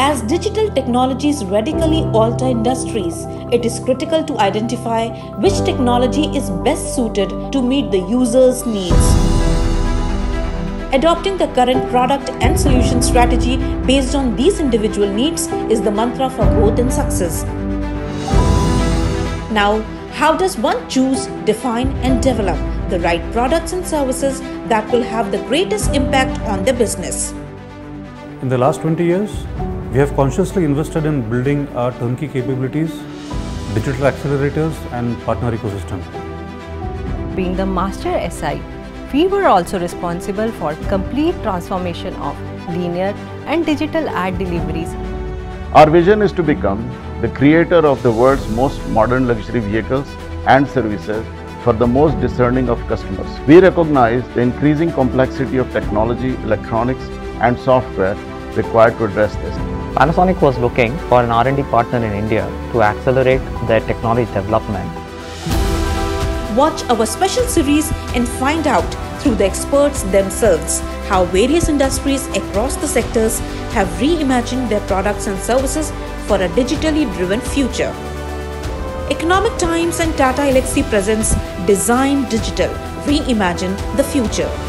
As digital technologies radically alter industries, it is critical to identify which technology is best suited to meet the user's needs. Adopting the current product and solution strategy based on these individual needs is the mantra for growth and success. Now, how does one choose, define, and develop the right products and services that will have the greatest impact on their business? In the last 20 years, we have consciously invested in building our turnkey capabilities, digital accelerators, and partner ecosystem. Being the master SI, we were also responsible for complete transformation of linear and digital ad deliveries. Our vision is to become the creator of the world's most modern luxury vehicles and services for the most discerning of customers. We recognize the increasing complexity of technology, electronics and software required to address this. Panasonic was looking for an R&D partner in India to accelerate their technology development. Watch our special series and find out through the experts themselves how various industries across the sectors have reimagined their products and services for a digitally driven future. Economic Times and Tata Elxsi presents Design Digital Reimagine the Future.